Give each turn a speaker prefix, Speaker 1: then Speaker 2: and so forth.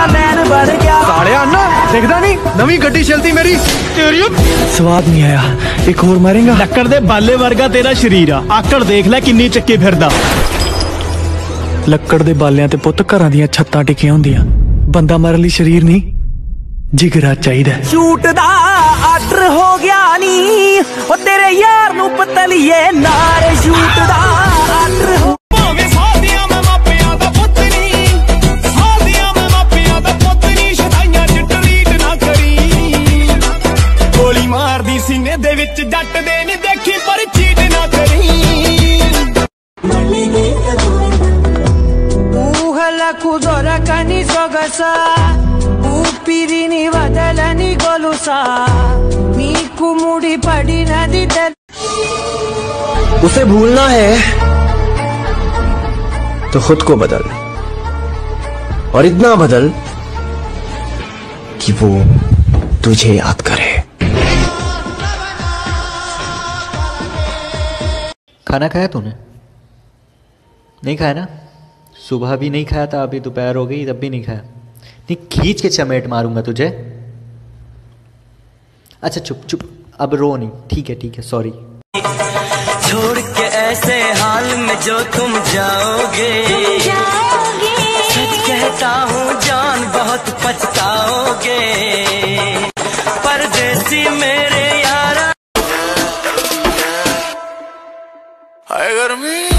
Speaker 1: ਦਾ ਮੈਨ ਬਣ ਗਿਆ
Speaker 2: ਸਾਲਿਆ ਅੰਨਾ ਦਿਖਦਾ ਨਹੀਂ ਨਵੀਂ ਗੱਡੀ ਚਲਦੀ ਮੇਰੀ ਤੇਰੀ ਸਵਾਦ ਨਹੀਂ ਆਇਆ ਇੱਕ ਹੋਰ ਮਾਰੇਗਾ
Speaker 3: ਲੱਕੜ ਦੇ ਬਾਲੇ ਵਰਗਾ ਤੇਰਾ ਸ਼ਰੀਰ ਆ ਆਕੜ ਦੇਖ ਲੈ ਕਿੰਨੀ ਚੱਕੇ ਫਿਰਦਾ
Speaker 2: ਲੱਕੜ ਦੇ ਬਾਲਿਆਂ ਤੇ ਪੁੱਤ ਘਰਾਂ ਦੀਆਂ ਛੱਤਾਂ ਟਿਕੀਆਂ ਹੁੰਦੀਆਂ ਬੰਦਾ ਮਾਰਨ ਲਈ ਸਰੀਰ ਨਹੀਂ ਜਿਗਰਾ ਚਾਹੀਦਾ ਹੈ।
Speaker 1: ਸ਼ੂਟ ਦਾ ਆਰਡਰ ਹੋ ਗਿਆ ਨੀ ਉਹ ਤੇਰੇ ਯਾਰ ਨੂੰ ਪਤਲੀਏ ਨਾਰੇ ਸ਼ੂਟ ਦਾ
Speaker 4: ਦੇ ਵਿੱਚ ਜੱਟ ਦੇ ਨਹੀਂ ਦੇਖੀ ਪਰ ਚੀਟ ਨਾ ਕਰੀ
Speaker 1: ఊహలకు దొరకని సొగస ఊపిరిని వదలని గొలుసా నీకు ముడి పడినది తెల్
Speaker 5: उसे भूलना है तो खुद को बदल और इतना बदल कि वो तुझे याद करे
Speaker 6: खाना खाया तूने? नहीं खाया ना? सुबह भी नहीं खाया था अभी दोपहर हो गई तब भी नहीं खाया। नहीं खींच के चमेट मारूँगा तुझे। अच्छा चुप चुप अब रो नहीं। ठीक है ठीक है सॉरी
Speaker 1: छोड़ के ऐसे हाल में जो तुम जाओगे। तुम कहता Tiger me.